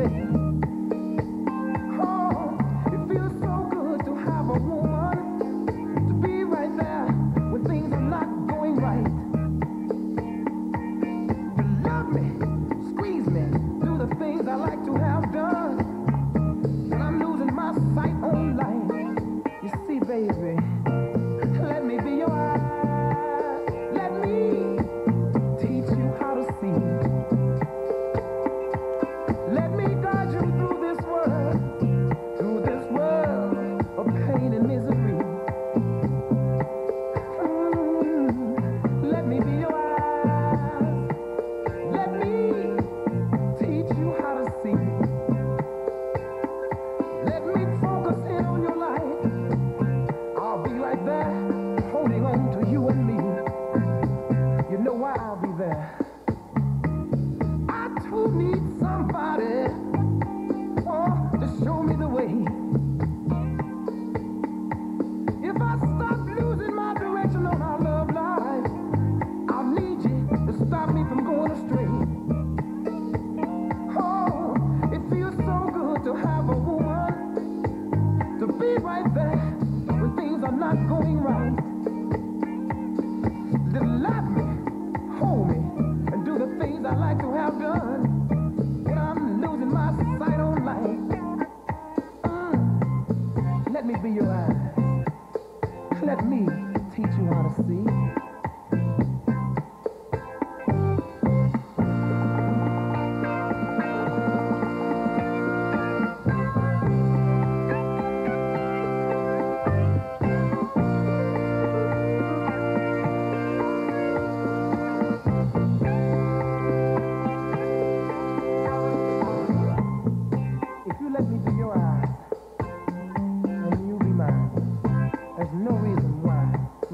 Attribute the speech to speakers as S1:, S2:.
S1: Christmas. you. love me, hold me, and do the things I like to have done. I'm losing my sight on life, mm, let me be your eyes. Let me teach you how to see. look into your eyes, and you'll be mine. There's no reason